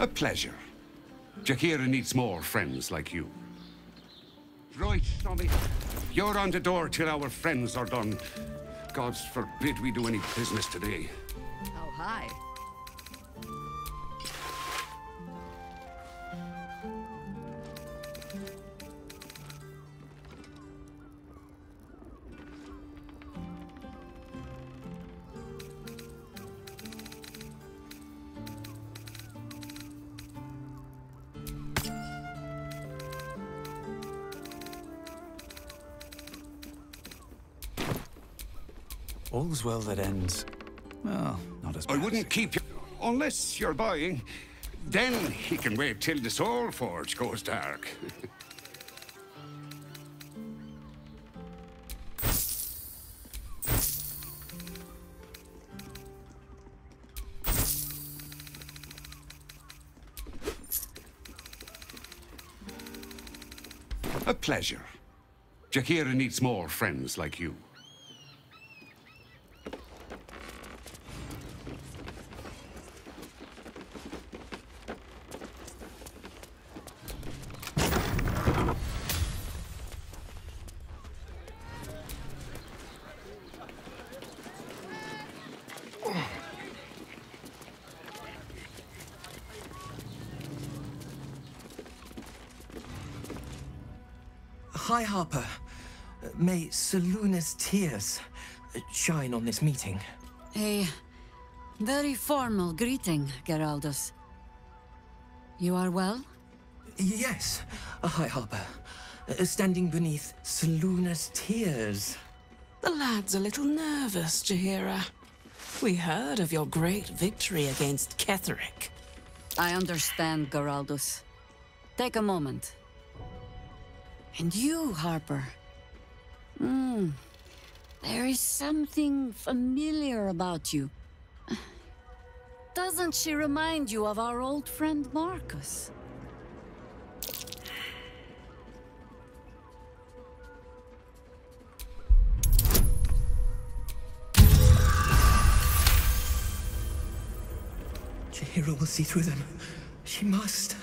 A pleasure. Jaheira needs more friends like you. Right, Tommy. You're on the door till our friends are done. Gods forbid we do any business today. All's well that ends. Well, not as I wouldn't keep you unless you're buying. Then he can wait till the Soul Forge goes dark. A pleasure. Jaheira needs more friends like you. Hi, Harper. May Selûne's tears shine on this meeting. A very formal greeting, Geraldus. You are well? Yes. Uh, hi, Harper. Uh, standing beneath Selûne's tears. The lad's a little nervous, Jaheira. We heard of your great victory against Ketheric. I understand, Geraldus. Take a moment. And you, Harper. Hmm. There is something familiar about you. Doesn't she remind you of our old friend Marcus? Jaheira will see through them. She must.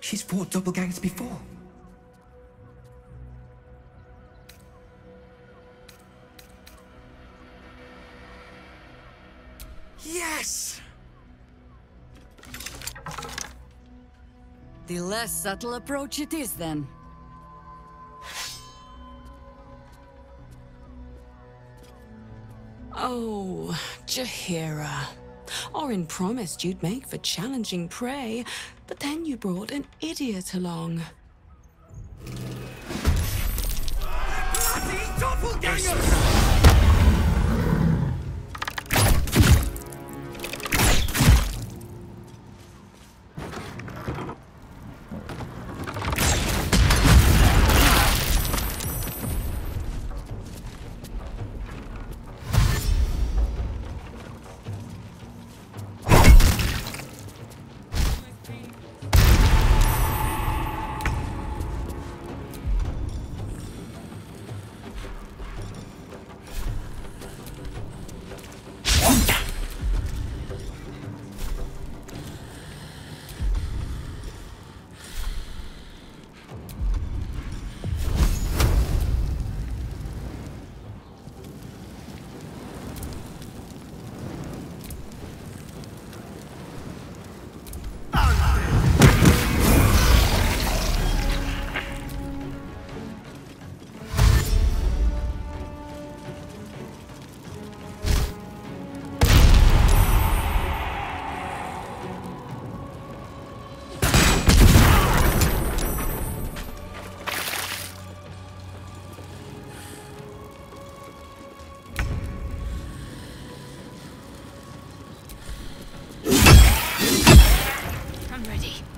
She's fought doppelgangers before. Yes! The less subtle approach it is, then. Oh, Jaheira. Orin promised you'd make for challenging prey, but then you brought an idiot along. Bloody doppelgangers! I'm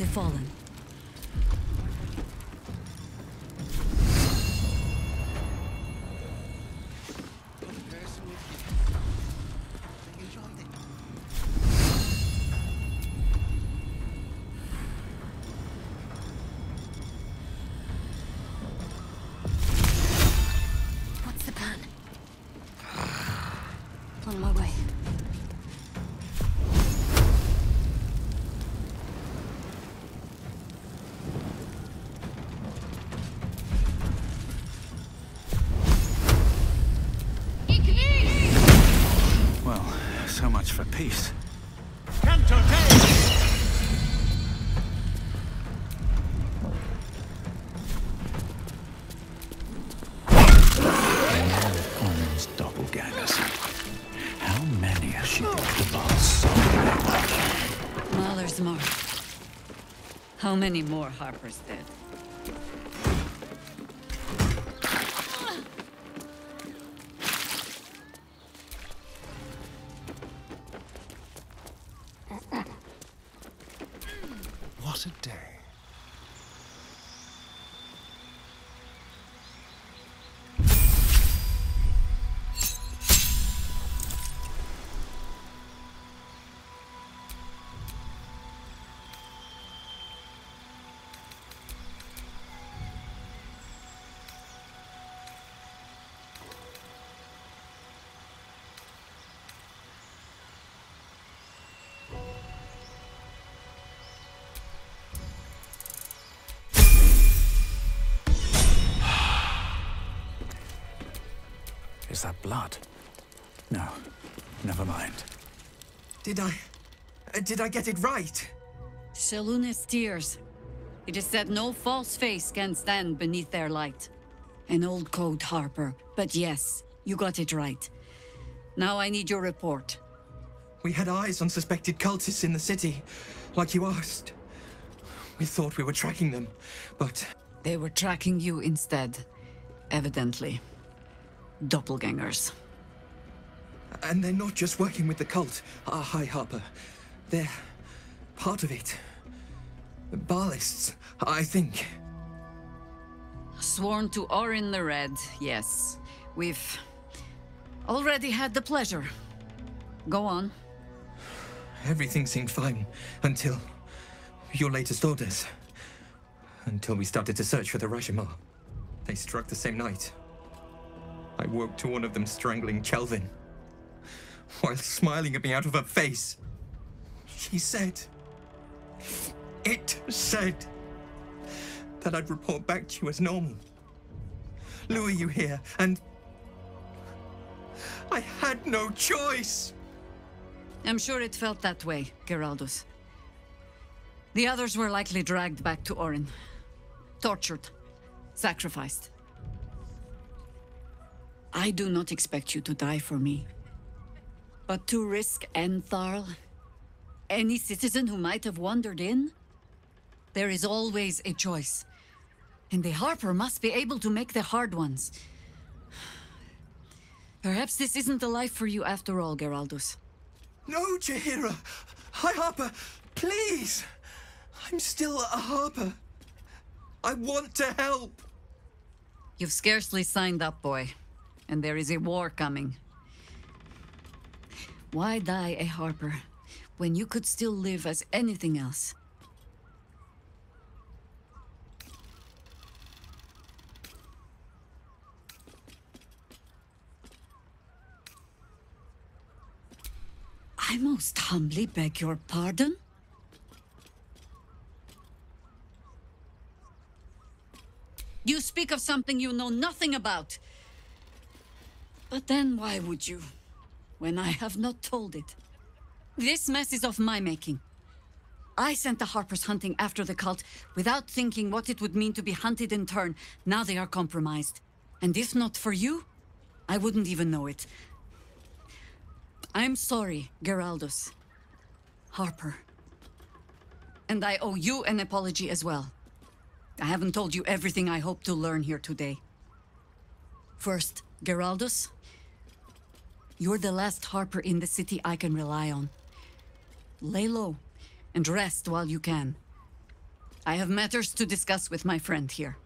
the fallen. What's the plan? On my way. Many more Harper's dead? Is that blood? No, never mind. Did I. uh, Did I get it right? Selûne's tears. It is said no false face can stand beneath their light. An old code, Harper. But yes, you got it right. Now I need your report. We had eyes on suspected cultists in the city, like you asked. We thought we were tracking them, but They were tracking you instead. Evidently. Doppelgangers. And they're not just working with the cult, ah, High Harper. They're part of it. Bhaalists, I think. Sworn to Orin the Red, yes. We've already had the pleasure. Go on. Everything seemed fine until your latest orders. Until we started to search for the Rashemi. They struck the same night. I woke to one of them strangling Kelvin. While smiling at me out of her face. She said. It said. That I'd report back to you as normal. Lure you here, and. I had no choice! I'm sure it felt that way, Geraldus. The others were likely dragged back to Orin. Tortured. Sacrificed. I do not expect you to die for me. But to risk Entharl, any citizen who might have wandered in, there is always a choice. And the Harper must be able to make the hard ones. Perhaps this isn't the life for you after all, Geraldus. No, Jaheira! Hi, Harper! Please! I'm still a Harper. I want to help! You've scarcely signed up, boy. And there is a war coming. Why die a Harper when you could still live as anything else? I most humbly beg your pardon? You speak of something you know nothing about. But then why would you, when I have not told it? This mess is of my making. I sent the Harpers hunting after the cult without thinking what it would mean to be hunted in turn. Now they are compromised. And if not for you, I wouldn't even know it. I'm sorry, Geraldus. Harper. And I owe you an apology as well. I haven't told you everything I hope to learn here today. First, Geraldus. You're the last Harper in the city I can rely on. Lay low and rest while you can. I have matters to discuss with my friend here.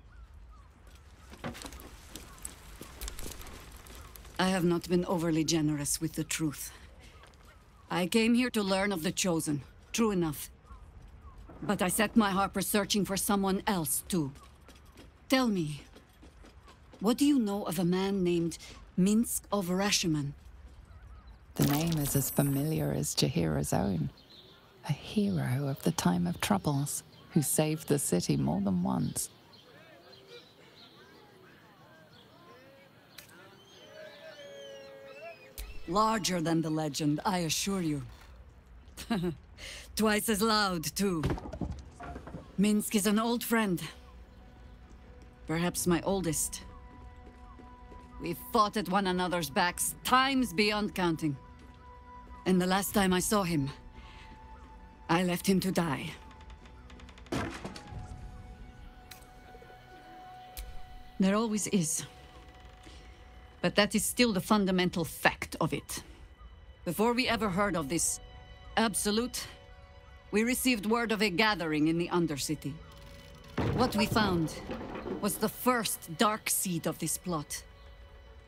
I have not been overly generous with the truth. I came here to learn of the Chosen, true enough. But I set my Harper searching for someone else, too. Tell me, what do you know of a man named Minsc of Rashemen? The name is as familiar as Jaheira's own. A hero of the time of troubles, who saved the city more than once. Larger than the legend, I assure you. Twice as loud, too. Minsc is an old friend. Perhaps my oldest. We've fought at one another's backs times beyond counting. And the last time I saw him, I left him to die. There always is. But that is still the fundamental fact of it. Before we ever heard of this Absolute, we received word of a gathering in the Undercity. What we found was the first dark seed of this plot.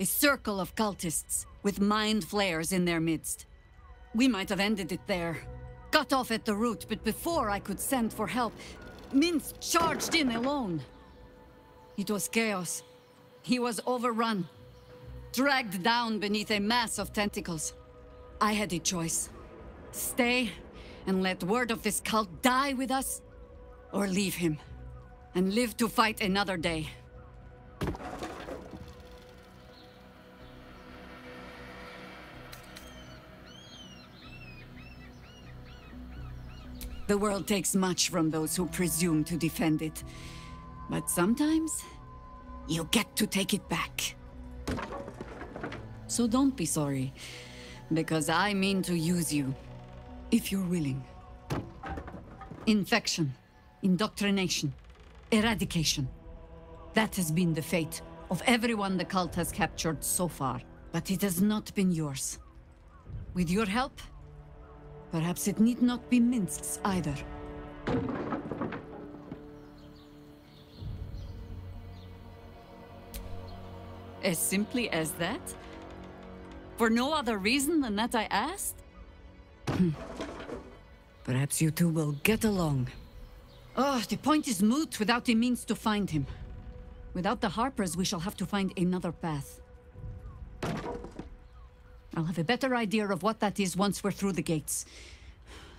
A circle of cultists with mind flayers in their midst. We might have ended it there, cut off at the root, but before I could send for help, Minsc charged in alone. It was chaos. He was overrun, dragged down beneath a mass of tentacles. I had a choice. Stay and let word of this cult die with us, or leave him and live to fight another day. The world takes much from those who presume to defend it. But sometimes, you get to take it back. So don't be sorry, because I mean to use you, if you're willing. Infection, indoctrination, eradication. That has been the fate of everyone the cult has captured so far, but it has not been yours. With your help, perhaps it need not be Minsc's either. As simply as that? For no other reason than that I asked? Hmm. Perhaps you two will get along. Oh, the point is moot without the means to find him. Without the Harpers, we shall have to find another path. I'll have a better idea of what that is once we're through the gates.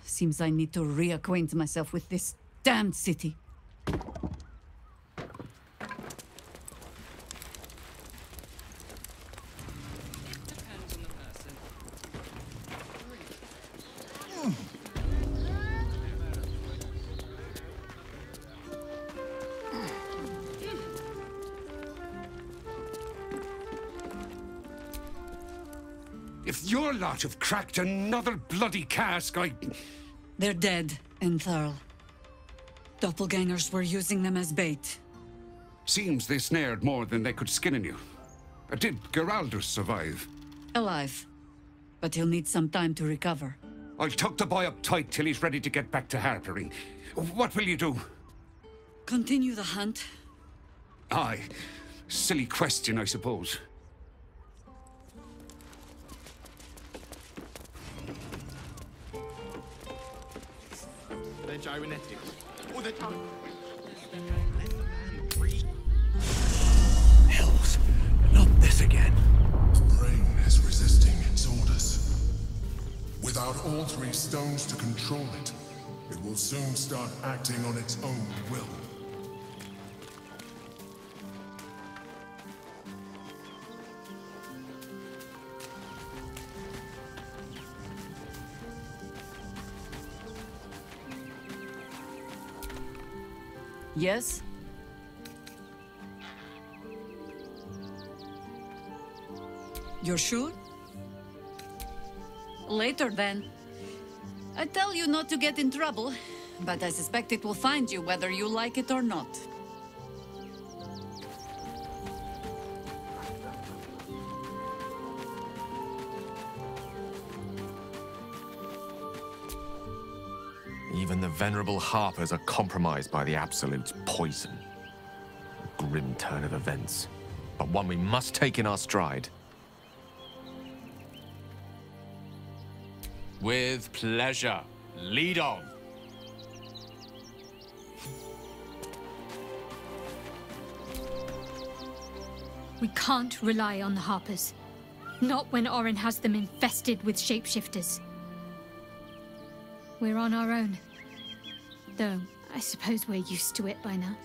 Seems I need to reacquaint myself with this damned city. Lot have cracked another bloody cask, I... They're dead, Entharl. Doppelgangers were using them as bait. Seems they snared more than they could skin in you. Did Geraldus survive? Alive. But he'll need some time to recover. I'll tuck the boy up tight till he's ready to get back to harpering. What will you do? Continue the hunt. Aye. Silly question, I suppose. Gyrometics. Or they're tongue. Hells, not this again. The brain is resisting its orders. Without all three stones to control it, it will soon start acting on its own will. Yes? You're sure? Later then. I tell you not to get in trouble, but I suspect it will find you whether you like it or not. Even the venerable Harpers are compromised by the Absolute's poison. A grim turn of events, but one we must take in our stride. With pleasure. Lead on. We can't rely on the Harpers. Not when Orin has them infested with shapeshifters. We're on our own. Though, I suppose we're used to it by now.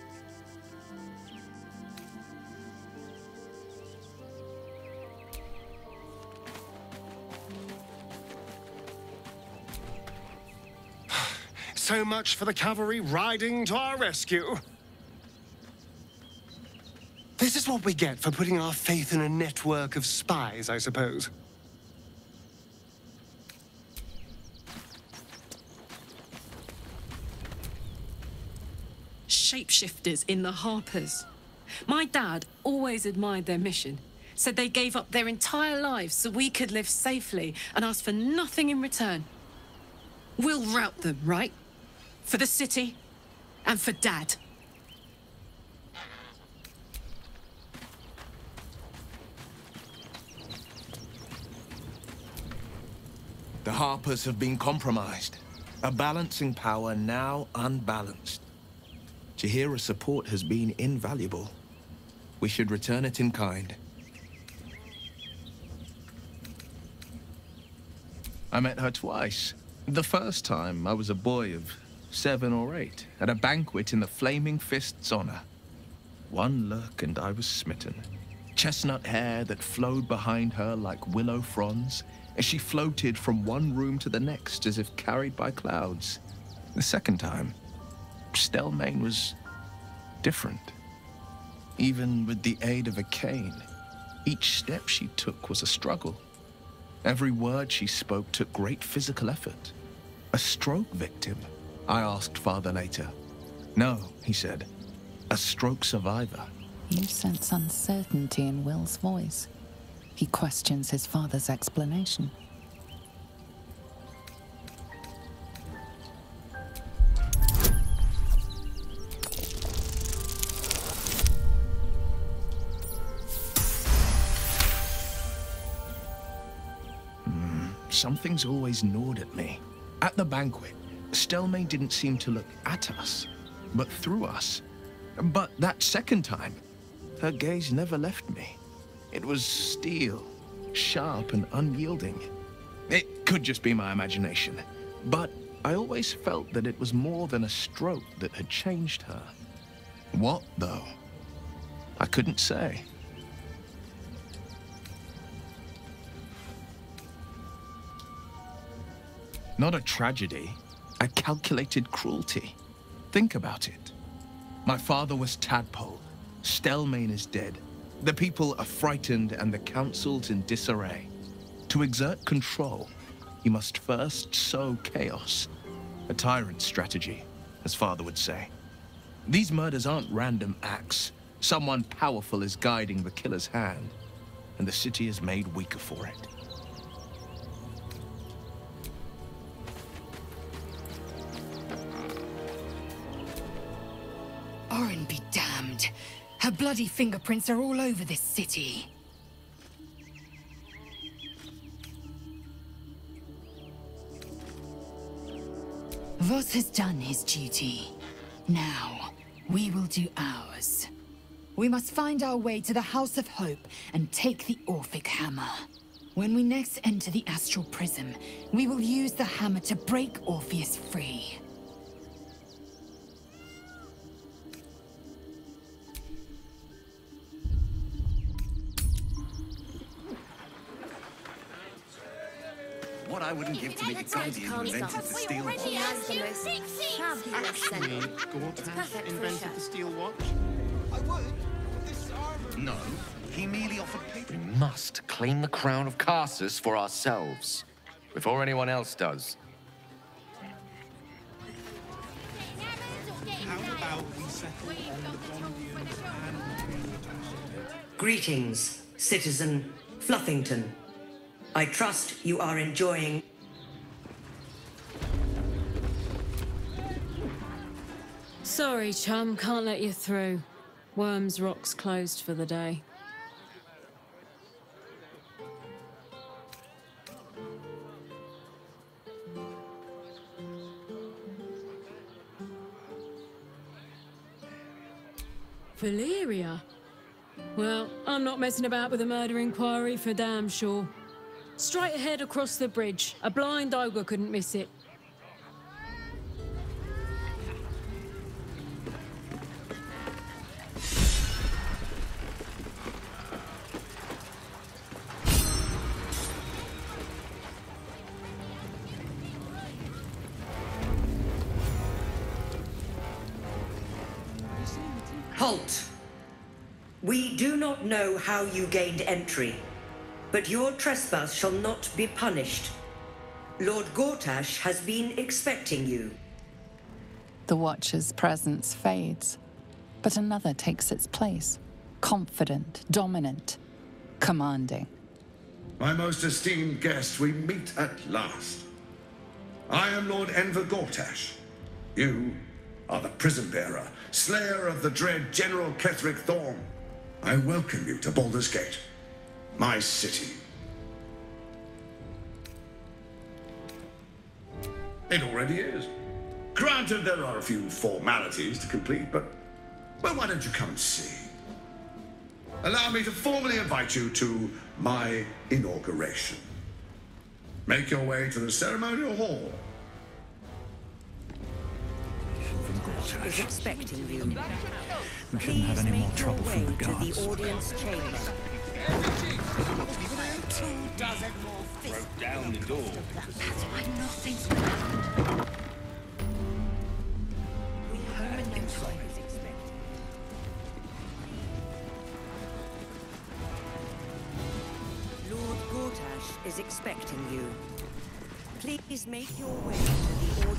So much for the cavalry riding to our rescue. This is what we get for putting our faith in a network of spies, I suppose. Shapeshifters in the Harpers. My dad always admired their mission. Said they gave up their entire lives so we could live safely and asked for nothing in return. We'll rout them, right? For the city and for Dad. The Harpers have been compromised. A balancing power now unbalanced. Jaheira's support has been invaluable. We should return it in kind. I met her twice. The first time, I was a boy of seven or eight, at a banquet in the Flaming Fist's honor. One look and I was smitten. Chestnut hair that flowed behind her like willow fronds, as she floated from one room to the next as if carried by clouds. The second time, Stelmane was different. Even with the aid of a cane, each step she took was a struggle. Every word she spoke took great physical effort. A stroke victim, I asked father later. No, he said. A stroke survivor. You sense uncertainty in Will's voice. He questions his father's explanation. Something's always gnawed at me. At the banquet, Stelmane didn't seem to look at us, but through us. But that second time, her gaze never left me. It was steel, sharp and unyielding. It could just be my imagination, but I always felt that it was more than a stroke that had changed her. What, though? I couldn't say. Not a tragedy, a calculated cruelty. Think about it. My father was Tadpole. Stelmane is dead. The people are frightened and the council's in disarray. To exert control, you must first sow chaos. A tyrant's strategy, as father would say. These murders aren't random acts. Someone powerful is guiding the killer's hand, and the city is made weaker for it. Bloody fingerprints are all over this city. Voss has done his duty. Now, we will do ours. We must find our way to the House of Hope and take the Orphic Hammer. When we next enter the Astral Prism, we will use the hammer to break Orpheus free. What what I wouldn't give to meet a Guardian who invented the steel watch. He has the most fabulous Actually. It's Gortash perfect a invented the steel watch. I would. This armor. No, he merely offered paper. We must claim the crown of Karsus for ourselves, before anyone else does. How about we settle on the Bondian Greetings, citizen Fluffington. I trust you are enjoying. Sorry, chum, can't let you through. Wyrm's Rock's closed for the day. Valeria? Well, I'm not messing about with a murder inquiry for damn sure. Straight ahead across the bridge. A blind ogre couldn't miss it. Halt! We do not know how you gained entry, but your trespass shall not be punished. Lord Gortash has been expecting you. The Watcher's presence fades, but another takes its place. Confident, dominant, commanding. My most esteemed guest, we meet at last. I am Lord Enver Gortash. You are the prison bearer, slayer of the dread General Ketheric Thorm. I welcome you to Baldur's Gate, my city. It already is. Granted, there are a few formalities to complete, but well, why don't you come and see? Allow me to formally invite you to my inauguration. Make your way to the ceremonial hall. Is expecting you. We shouldn't have any more trouble from the To guards. Broke down the door. That's why nothing's We. Lord Gortash is expecting you. Please make your way to the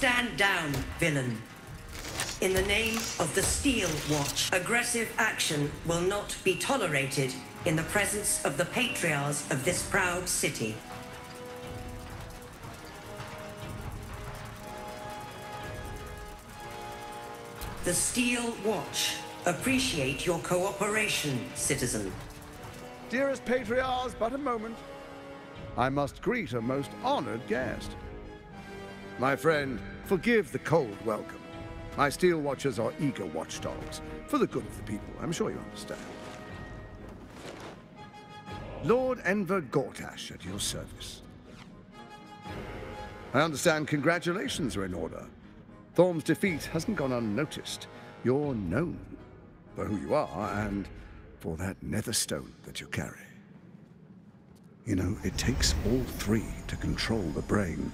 Stand down, villain. In the name of the Steel Watch, aggressive action will not be tolerated in the presence of the patriarchs of this proud city. The Steel Watch appreciate your cooperation, citizen. Dearest patriarchs, but a moment. I must greet a most honored guest. My friend, forgive the cold welcome. My steel watchers are eager watchdogs, for the good of the people, I'm sure you understand. Lord Enver Gortash at your service. I understand congratulations are in order. Thorm's defeat hasn't gone unnoticed. You're known for who you are and for that netherstone that you carry. You know, it takes all three to control the brain.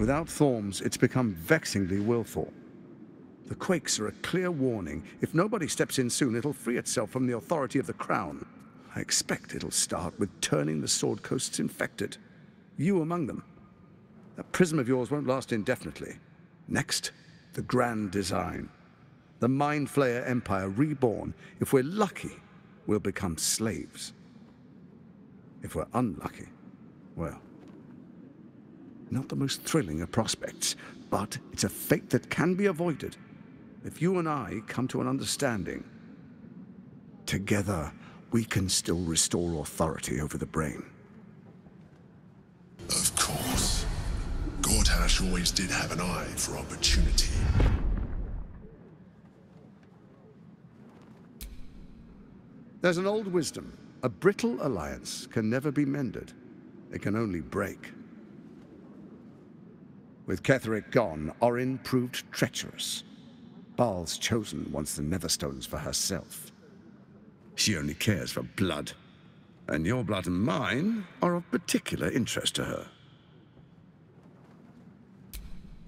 Without thorns, it's become vexingly willful. The quakes are a clear warning. If nobody steps in soon, it'll free itself from the authority of the crown. I expect it'll start with turning the Sword Coasts infected. You among them. That prism of yours won't last indefinitely. Next, the grand design. The Mind Flayer Empire reborn. If we're lucky, we'll become slaves. If we're unlucky, well, not the most thrilling of prospects, but it's a fate that can be avoided if you and I come to an understanding. Together, we can still restore authority over the brain. Of course. Gortash always did have an eye for opportunity. There's an old wisdom. A brittle alliance can never be mended. It can only break. With Ketheric gone, Orin proved treacherous. Bhaal's chosen wants the Netherstones for herself. She only cares for blood. And your blood and mine are of particular interest to her.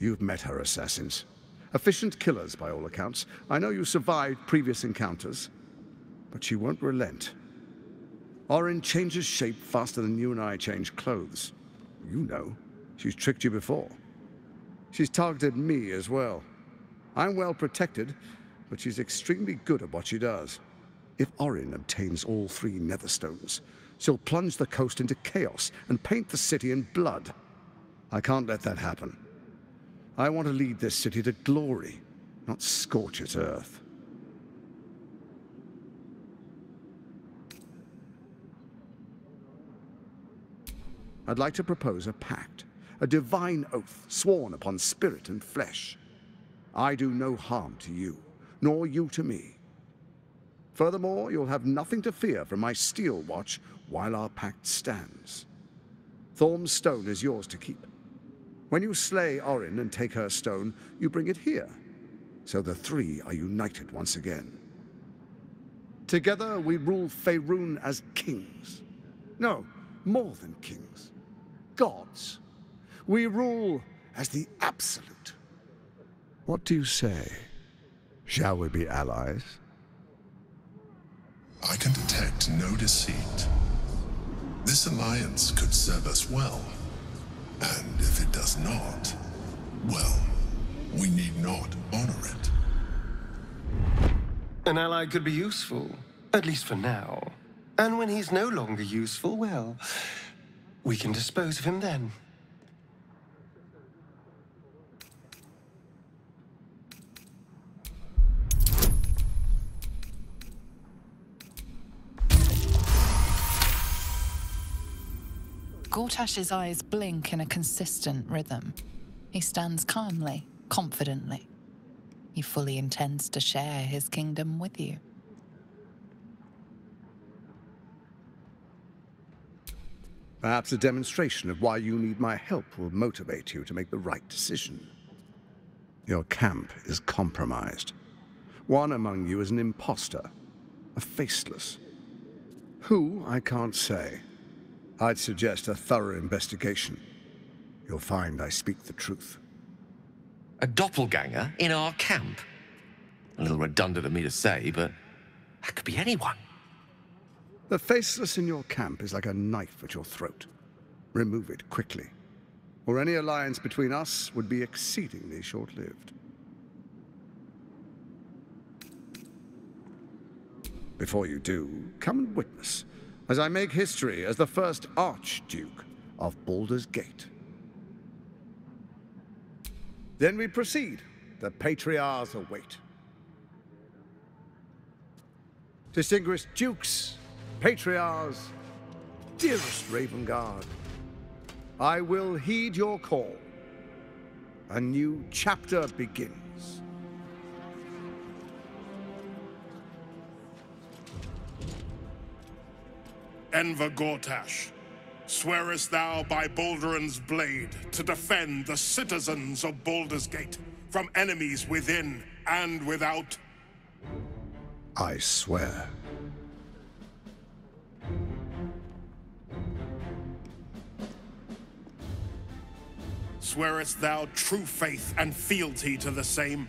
You've met her assassins. Efficient killers, by all accounts. I know you survived previous encounters, but she won't relent. Orin changes shape faster than you and I change clothes. You know. She's tricked you before. She's targeted me as well. I'm well protected, but she's extremely good at what she does. If Orin obtains all three Netherstones, she'll plunge the coast into chaos and paint the city in blood. I can't let that happen. I want to lead this city to glory, not scorch its earth. I'd like to propose a pact, a divine oath sworn upon spirit and flesh. I do no harm to you, nor you to me. Furthermore, you'll have nothing to fear from my steel watch while our pact stands. Thorm's stone is yours to keep. When you slay Orin and take her stone, you bring it here, so the three are united once again. Together we rule Faerun as kings. No, more than kings. Gods. We rule as the Absolute. What do you say? Shall we be allies? I can detect no deceit. This alliance could serve us well. And if it does not, well, we need not honor it. An ally could be useful, at least for now. And when he's no longer useful, well, we can dispose of him then. Gortash's eyes blink in a consistent rhythm. He stands calmly, confidently. He fully intends to share his kingdom with you. Perhaps a demonstration of why you need my help will motivate you to make the right decision. Your camp is compromised. One among you is an impostor, a faceless. Who, I can't say. I'd suggest a thorough investigation. You'll find I speak the truth. A doppelganger in our camp? A little redundant of me to say, but that could be anyone. The faceless in your camp is like a knife at your throat. Remove it quickly, or any alliance between us would be exceedingly short-lived. Before you do, come and witness, as I make history as the first Archduke of Baldur's Gate. Then we proceed. The Patriarchs await. Distinguished Dukes, Patriarchs, dearest Ravengard, I will heed your call. A new chapter begins. Enver Gortash, swearest thou by Balduran's blade to defend the citizens of Baldur's Gate from enemies within and without? I swear. Swearest thou true faith and fealty to the same,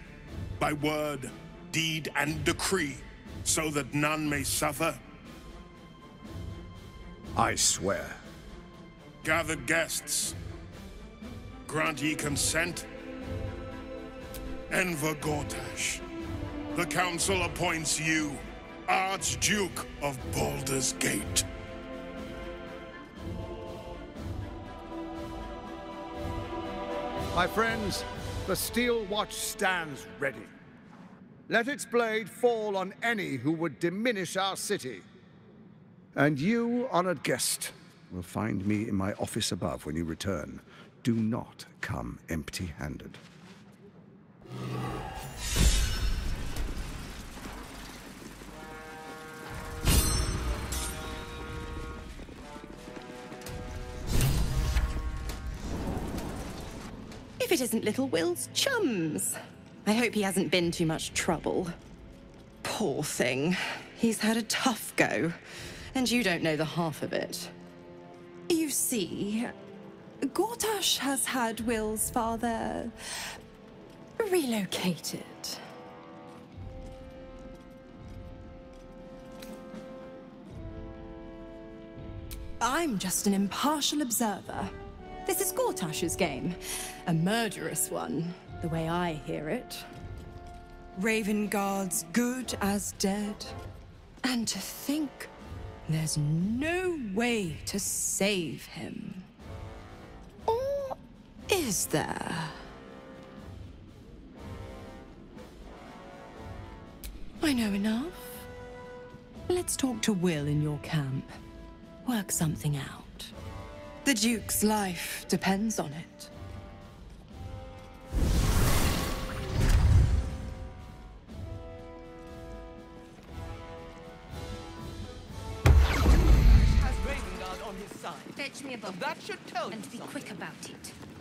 by word, deed, and decree, so that none may suffer? I swear. Gathered guests, grant ye consent? Enver Gortash, the council appoints you Archduke of Baldur's Gate. My friends, the Steel Watch stands ready. Let its blade fall on any who would diminish our city. And you, honored guest, will find me in my office above when you return. Do not come empty-handed. If it isn't little Will's chums. I hope he hasn't been too much trouble. Poor thing. He's had a tough go, and you don't know the half of it. You see, Gortash has had Will's father relocated. I'm just an impartial observer. This is Gortash's game. A murderous one, the way I hear it. Ravengard's good as dead. And to think there's no way to save him. Or is there? I know enough. Let's talk to Will in your camp. Work something out. The Duke's life depends on it. Fetch me a book. That should tell And you be something. quick about it.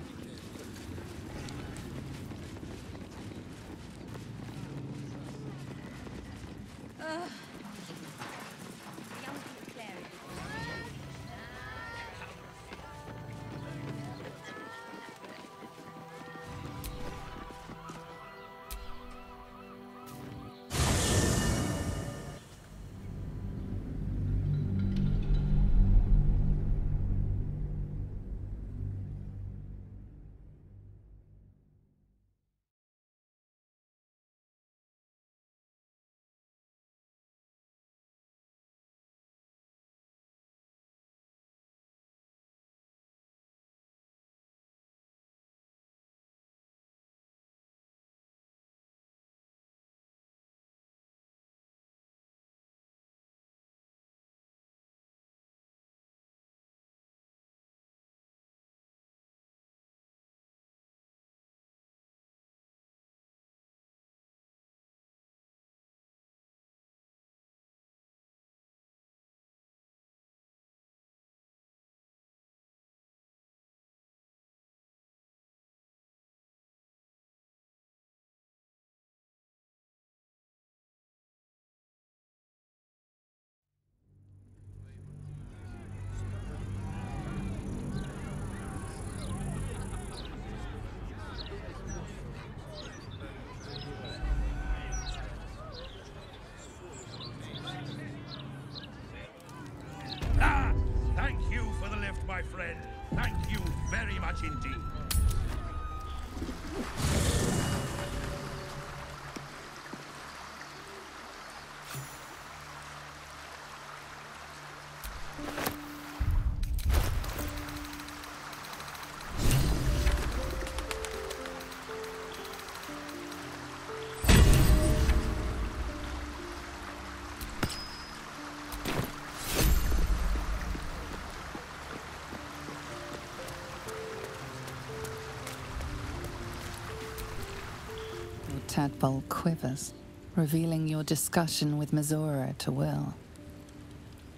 Tadpole quivers, revealing your discussion with Mizora to Will.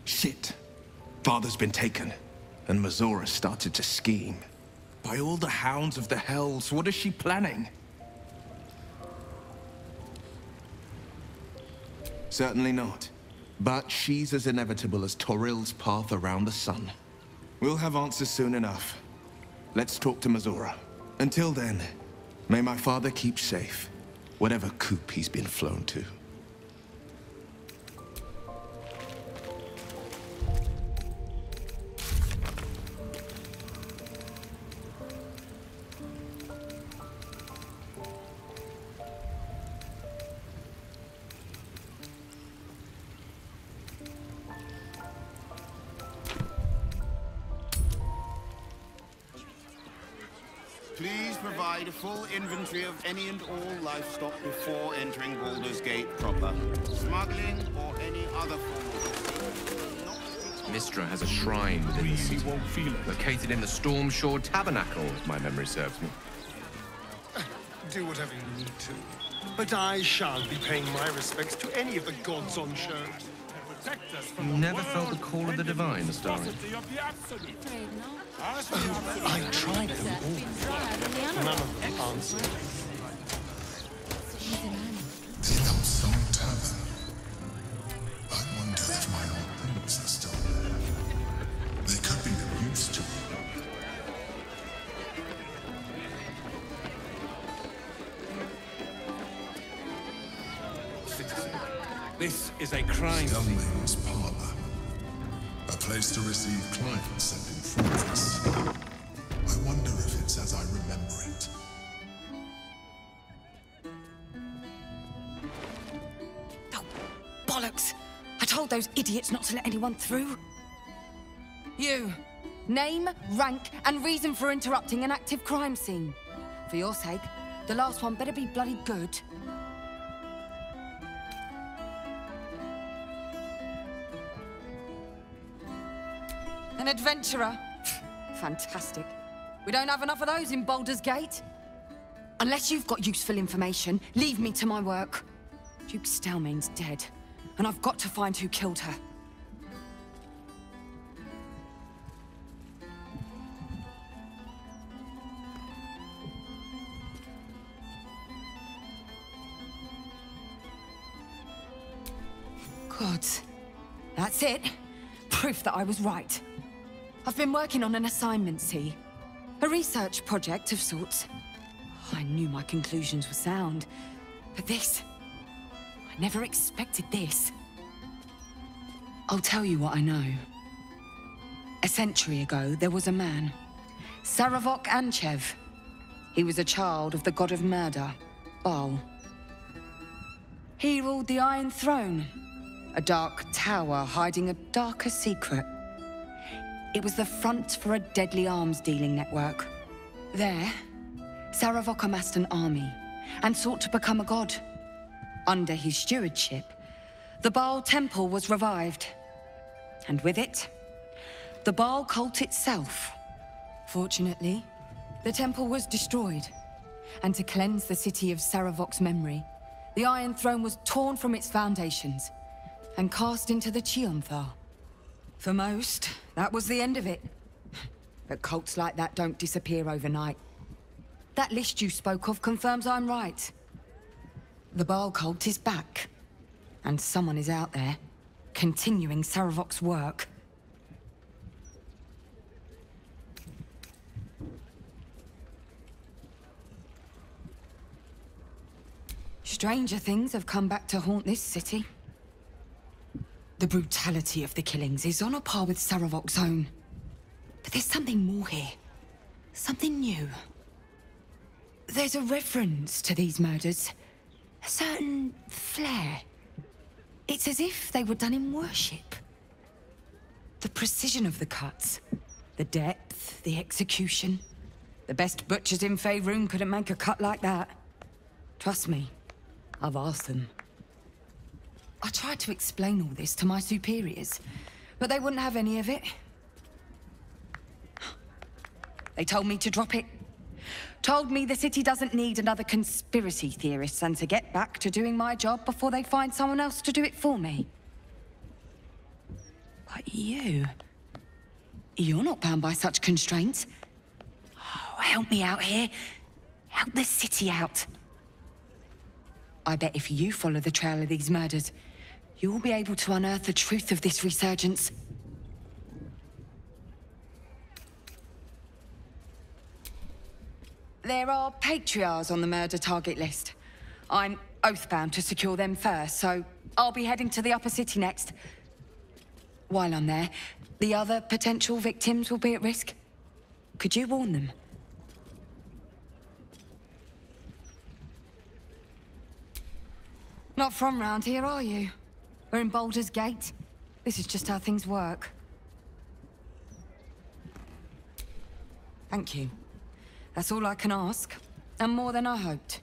Shit. Father's been taken, and Mizora started to scheme. By all the hounds of the hells, what is she planning? Certainly not. But she's as inevitable as Toril's path around the sun. We'll have answers soon enough. Let's talk to Mizora. Until then, may my father keep safe, whatever coop he's been flown to. Provide a full inventory of any and all livestock before entering Baldur's Gate proper. Smuggling or any other form of Mystra has a shrine within the city, located in the Stormshore Tabernacle, if my memory serves me. Do whatever you need to. But I shan't be paying my respects to any of the gods on show. You never felt the call of the divine, Astari. I tried them all. None of them answered. Anyone through. You. Name, rank, and reason for interrupting an active crime scene. For your sake, the last one better be bloody good. An adventurer? Fantastic. We don't have enough of those in Baldur's Gate. Unless you've got useful information, leave me to my work. Duke Stelmane's dead, and I've got to find who killed her. That's it. Proof that I was right. I've been working on an assignment, see? A research project of sorts. I knew my conclusions were sound. But this... I never expected this. I'll tell you what I know. A century ago, there was a man. Sarevok Anchev. He was a child of the god of murder, Bhaal. He ruled the Iron Throne, a dark tower hiding a darker secret. It was the front for a deadly arms dealing network. There, Sarevok amassed an army and sought to become a god. Under his stewardship, the Bhaal Temple was revived. And with it, the Bhaal cult itself. Fortunately, the temple was destroyed. And to cleanse the city of Sarevok's memory, the Iron Throne was torn from its foundations and cast into the Chionthar. For most, that was the end of it. But cults like that don't disappear overnight. That list you spoke of confirms I'm right. The Bhaal cult is back. And someone is out there, continuing Sarevok's work. Stranger things have come back to haunt this city. The brutality of the killings is on a par with Sarevok's own. But there's something more here. Something new. There's a reference to these murders. A certain flair. It's as if they were done in worship. The precision of the cuts. The depth, the execution. The best butchers in Faerun couldn't make a cut like that. Trust me, I've asked them. I tried to explain all this to my superiors, but they wouldn't have any of it. They told me to drop it. Told me the city doesn't need another conspiracy theorist and to get back to doing my job before they find someone else to do it for me. But you... You're not bound by such constraints. Oh, help me out here. Help the city out. I bet if you follow the trail of these murders, you'll be able to unearth the truth of this resurgence. There are patriarchs on the murder target list. I'm oathbound to secure them first, so I'll be heading to the upper city next. While I'm there, the other potential victims will be at risk. Could you warn them? Not from round here, are you? We're in Baldur's Gate. This is just how things work. Thank you. That's all I can ask. And more than I hoped.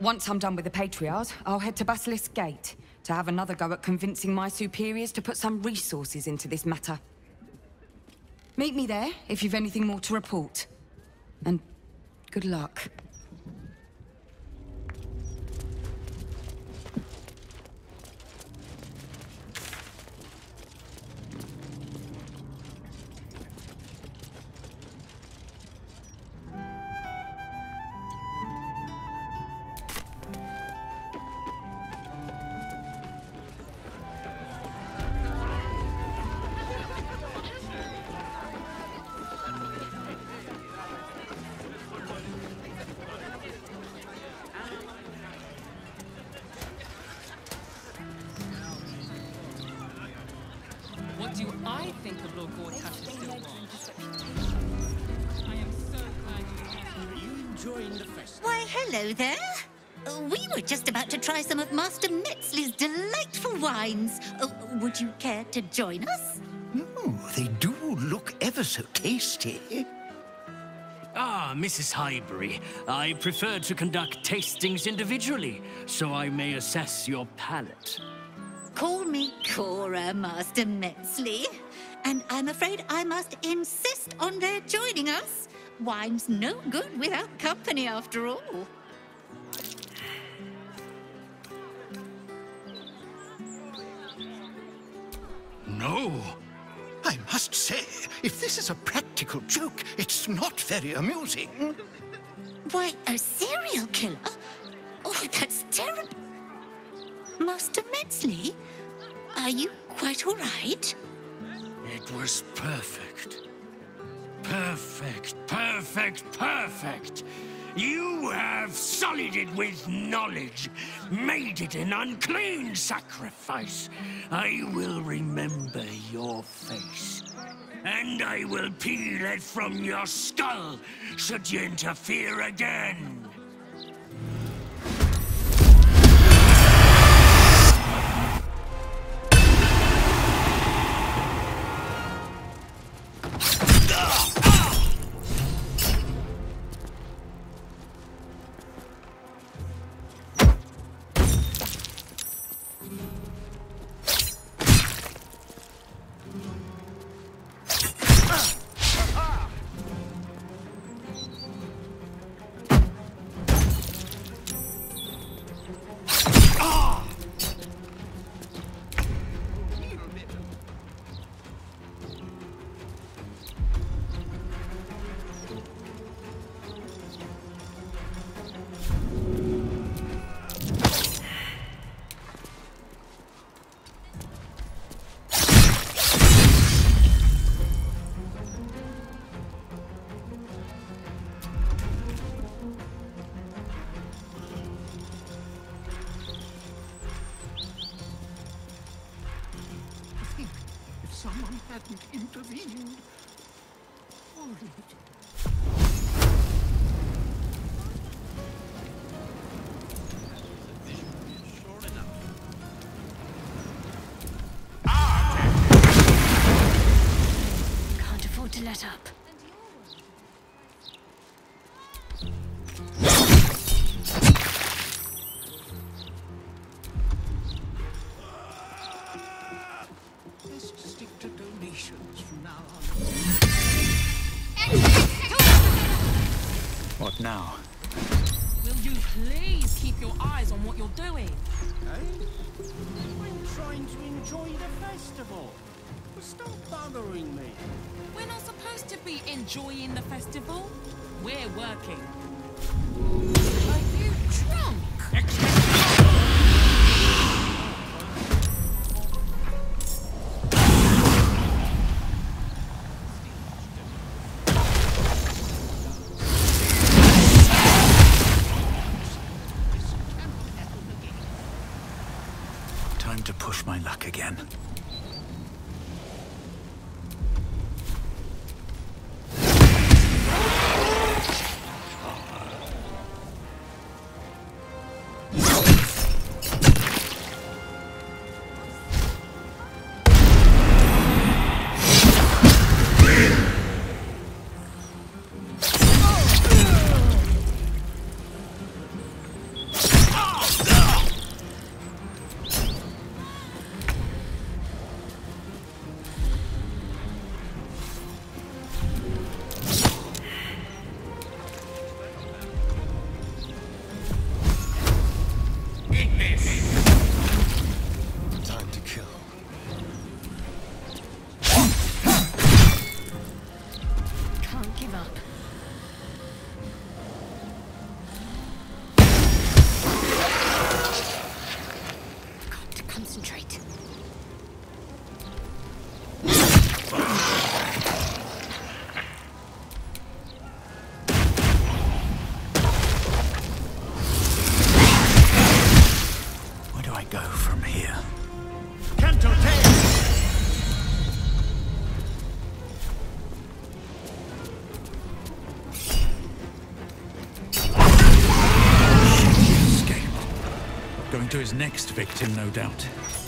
Once I'm done with the Patriarchs, I'll head to Basilisk Gate to have another go at convincing my superiors to put some resources into this matter. Meet me there if you've anything more to report. And good luck. Delightful wines. Uh, would you care to join us? Ooh, they do look ever so tasty. Ah, Mrs. Highbury, I prefer to conduct tastings individually, so I may assess your palate. Call me Cora, Master Metzley. And I'm afraid I must insist on their joining us. Wine's no good without company, after all. No. I must say, if this is a practical joke, it's not very amusing. Why, a serial killer? Oh, that's terrible. Master Metzley, are you quite all right? It was perfect. Perfect, perfect, perfect. You have sullied it with knowledge, made it an unclean sacrifice. I will remember your face, and I will peel it from your skull should you interfere again. Donations from What now? Will you please keep your eyes on what you're doing? Eh? I'm trying to enjoy the festival. Stop bothering me. We're not supposed to be enjoying the festival. We're working. Are you drunk? My luck again. his next victim, no doubt.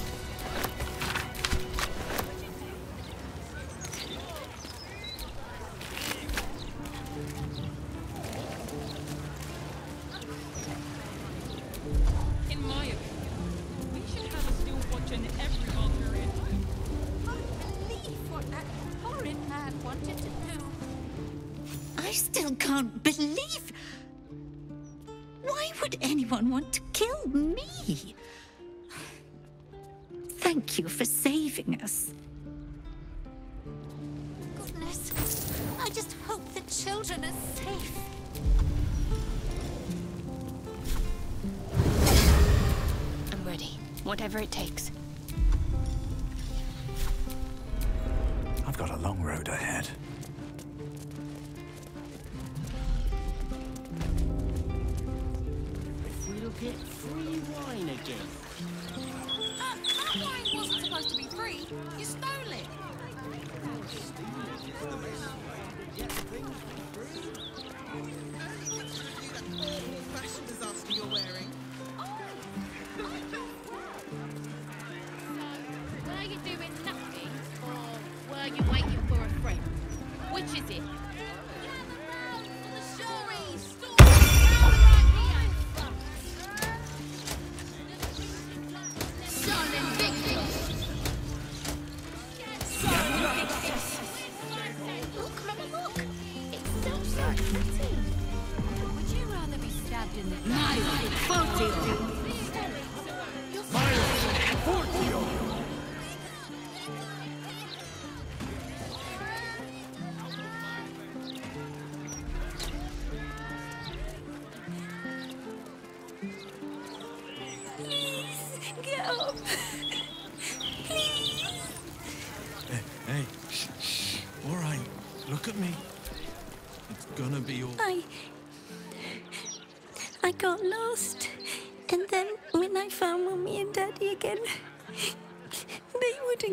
Milo, Fortio! Milo, Fortio!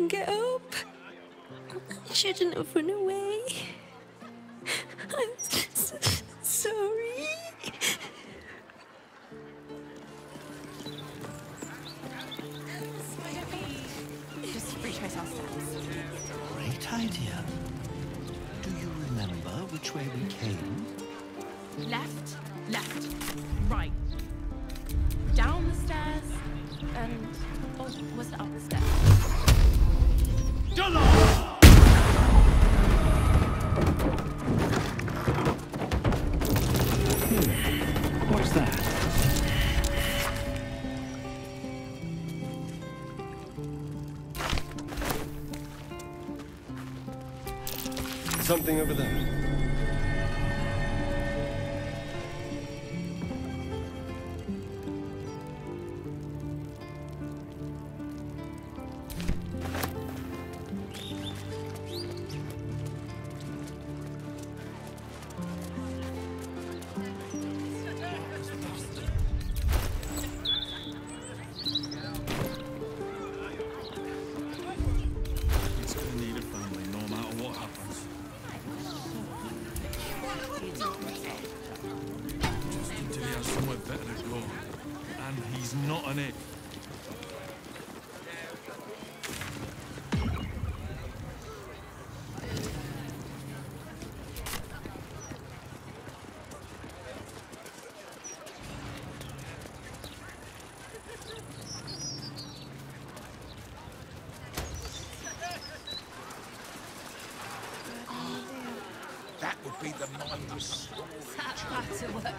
get up. I shouldn't have run away.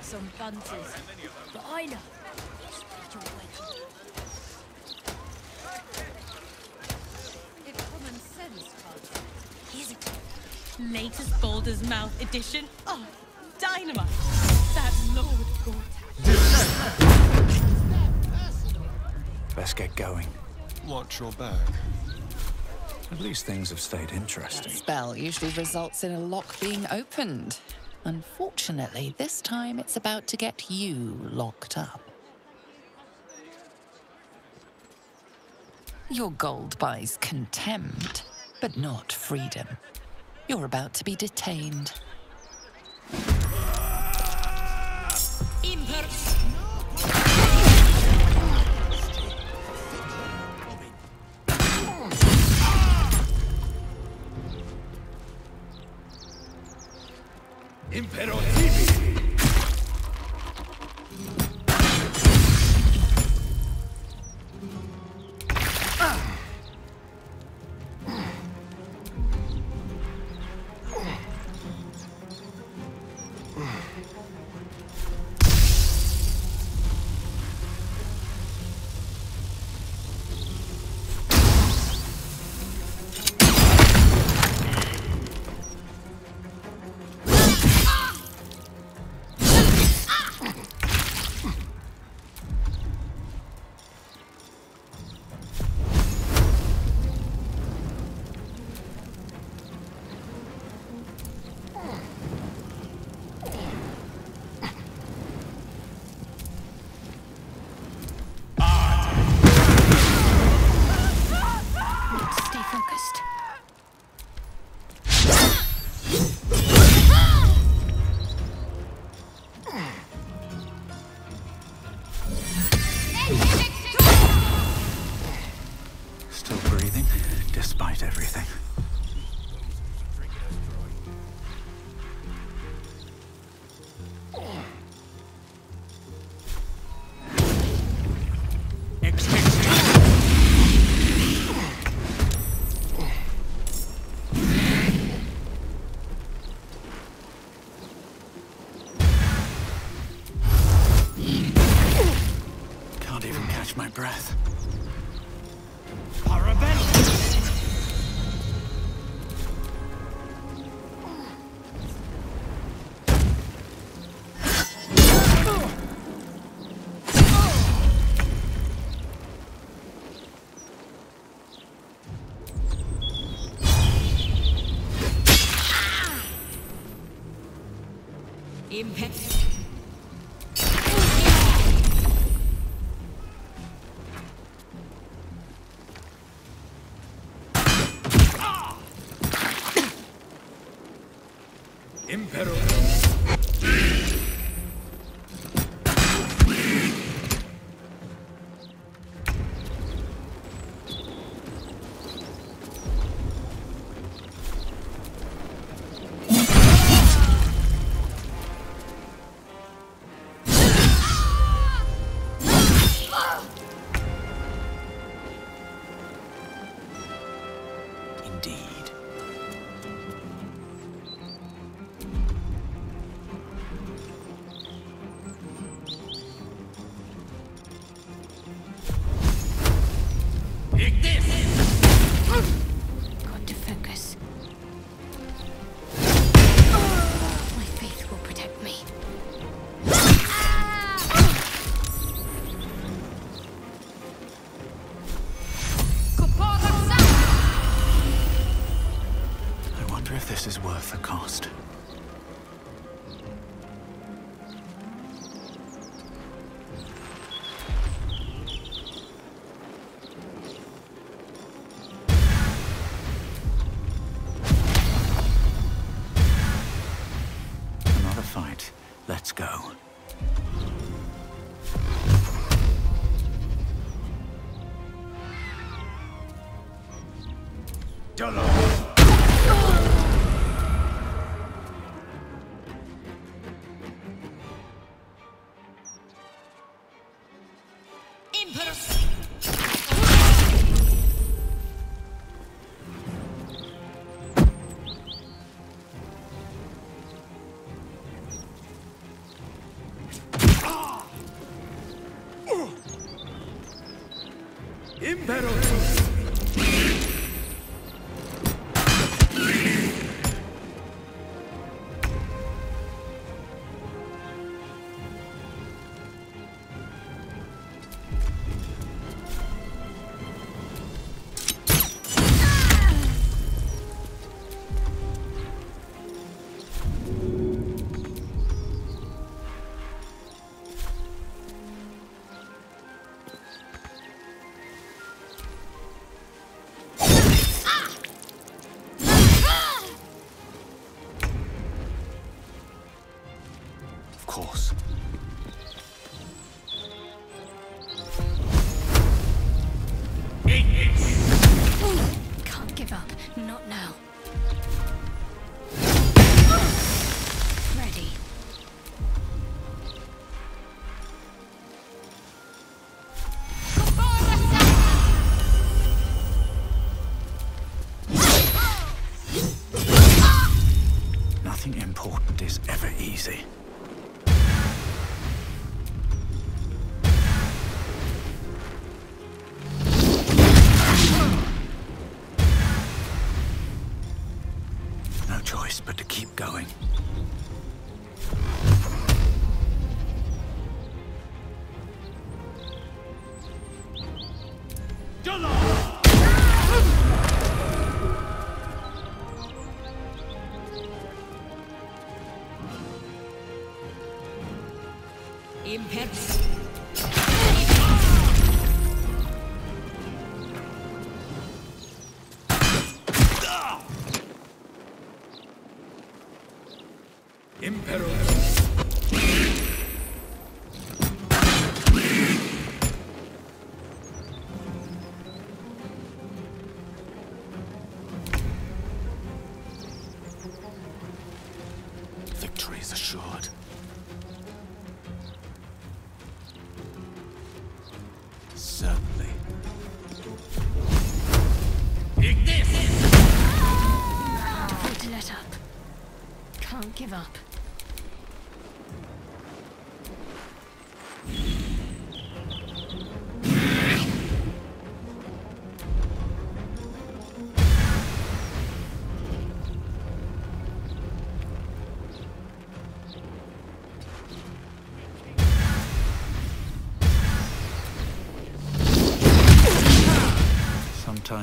some bunties. But I know. It's better Latest Baldur's Mouth edition. Oh, dynamite. That Lord Gortash. Let's get going. Watch your back. At least things have stayed interesting. That spell usually results in a lock being opened. Unfortunately, this time it's about to get you locked up. Your gold buys contempt, but not freedom. You're about to be detained. Impact. Impero Impact.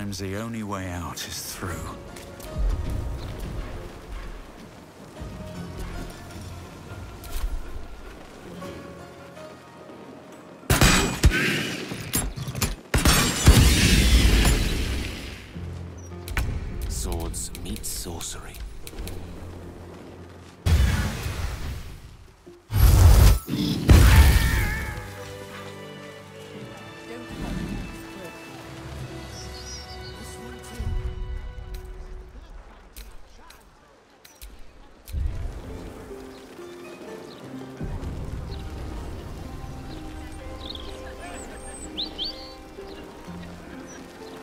Sometimes the only way out is